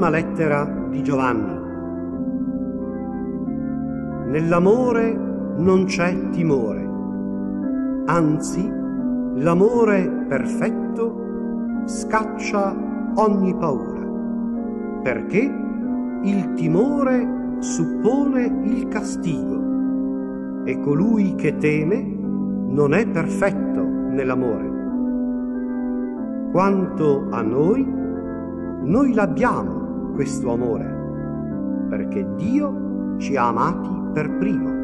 prima lettera di Giovanni. Nell'amore non c'è timore, anzi l'amore perfetto scaccia ogni paura, perché il timore suppone il castigo e colui che teme non è perfetto nell'amore. Quanto a noi, noi l'abbiamo questo amore, perché Dio ci ha amati per primo.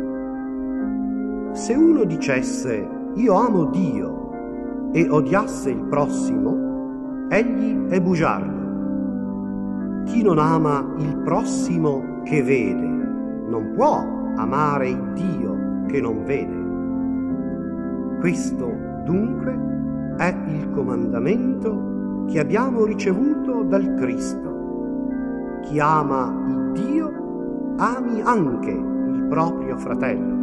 Se uno dicesse io amo Dio e odiasse il prossimo, egli è bugiardo. Chi non ama il prossimo che vede, non può amare il Dio che non vede. Questo dunque è il comandamento che abbiamo ricevuto dal Cristo. Chi ama il Dio ami anche il proprio fratello.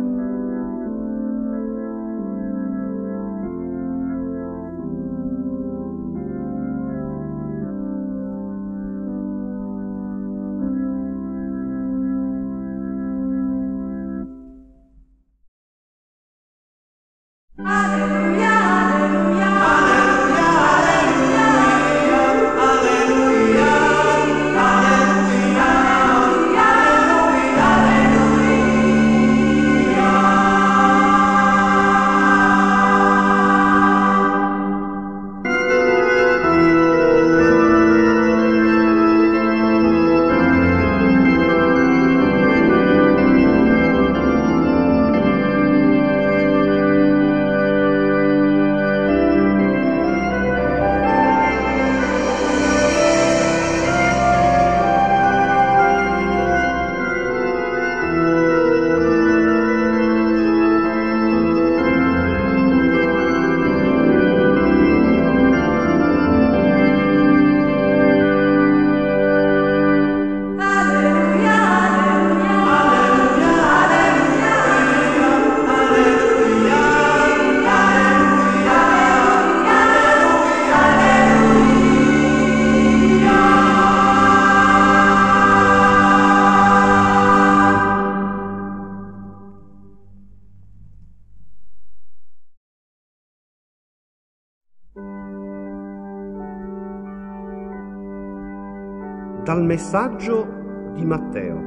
Dal messaggio di Matteo.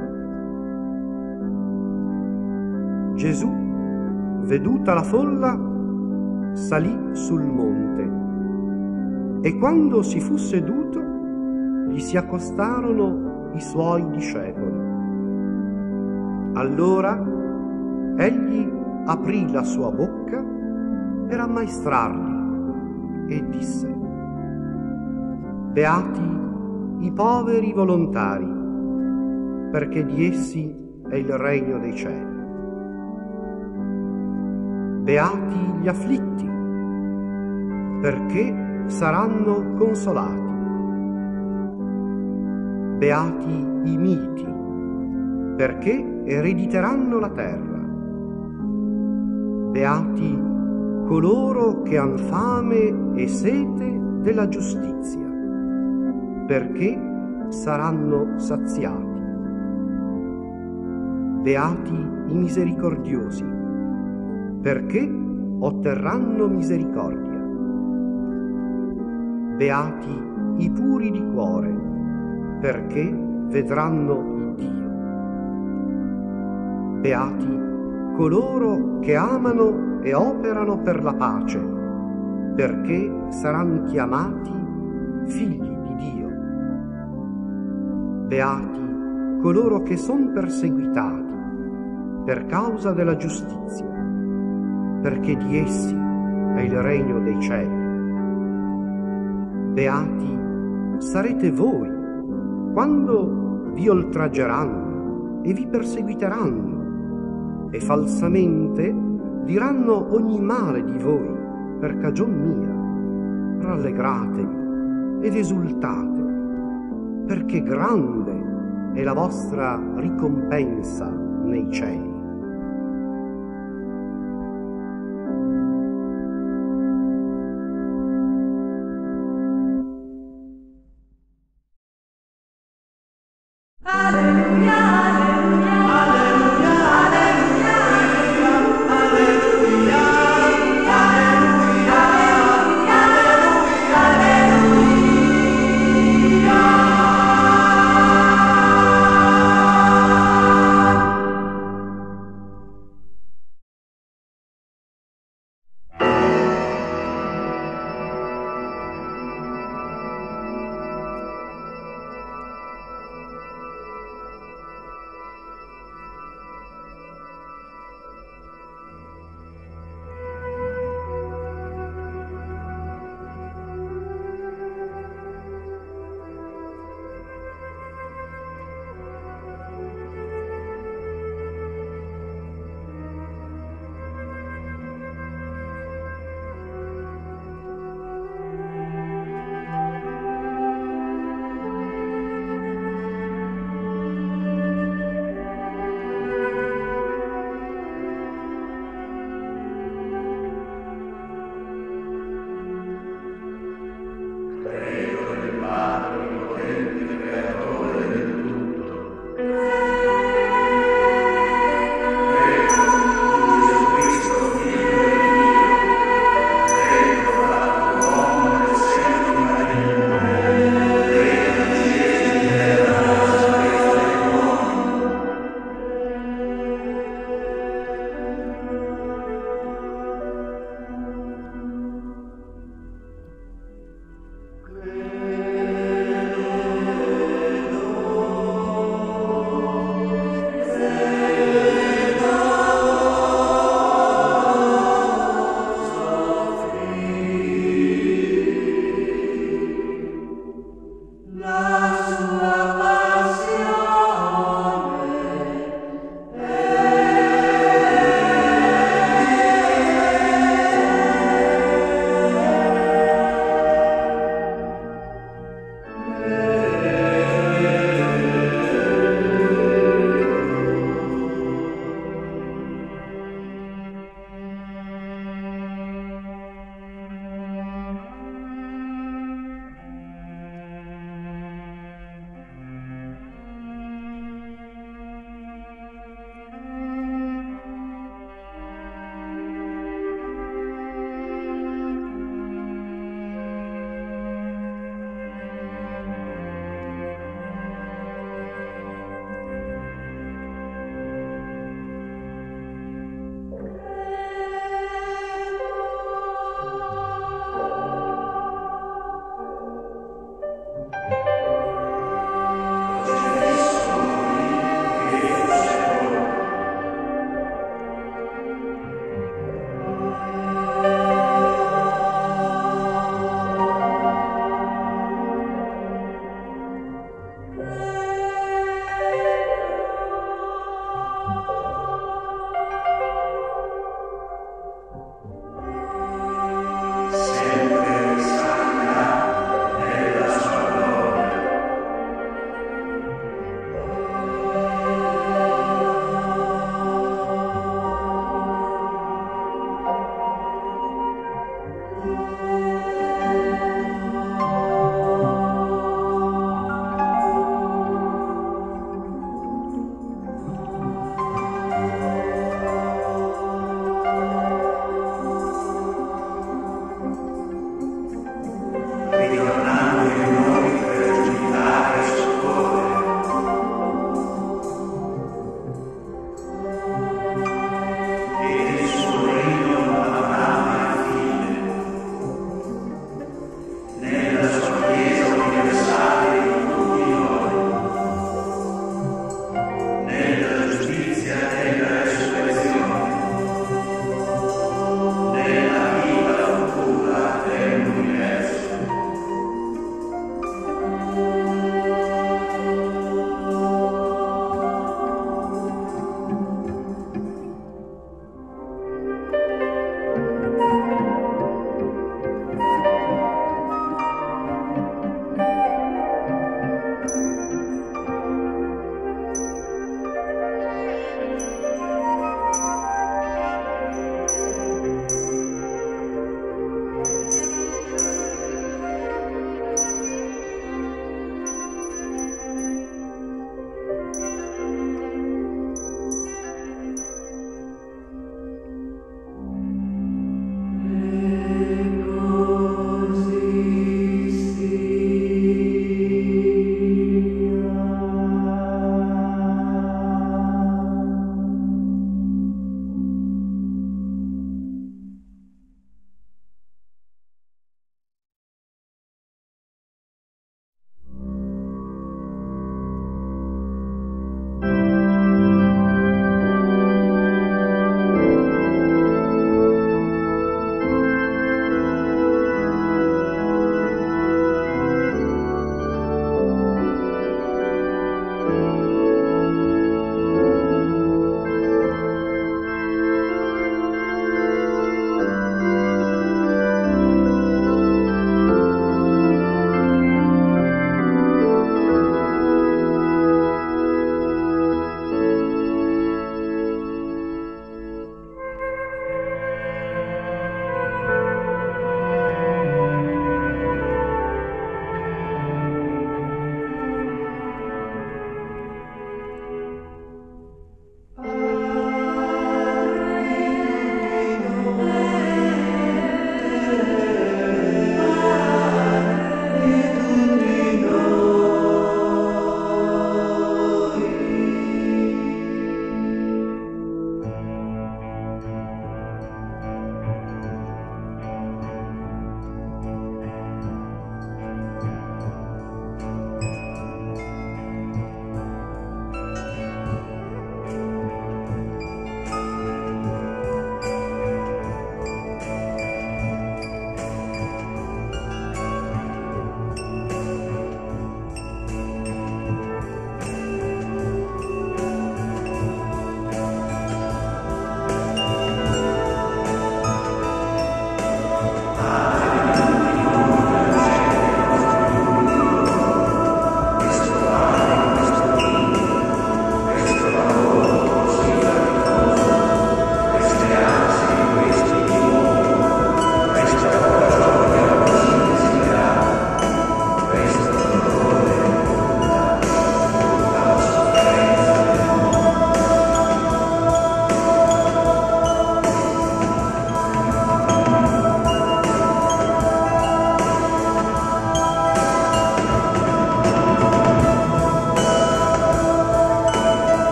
Gesù, veduta la folla, salì sul monte e quando si fu seduto gli si accostarono i suoi discepoli. Allora egli aprì la sua bocca per ammaestrarli e disse, Beati i poveri volontari, perché di essi è il regno dei cieli. Beati gli afflitti, perché saranno consolati. Beati i miti, perché erediteranno la terra. Beati coloro che han fame e sete della giustizia perché saranno saziati. Beati i misericordiosi, perché otterranno misericordia. Beati i puri di cuore, perché vedranno il Dio. Beati coloro che amano e operano per la pace, perché saranno chiamati figli Beati coloro che sono perseguitati per causa della giustizia, perché di essi è il regno dei cieli. Beati sarete voi quando vi oltraggeranno e vi perseguiteranno e falsamente diranno ogni male di voi per cagion mia. Rallegratevi ed esultate perché grande è la vostra ricompensa nei cieli.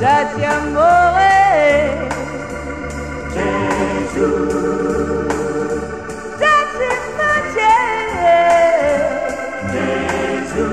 Dati amore, Gesù, dati pace, Gesù,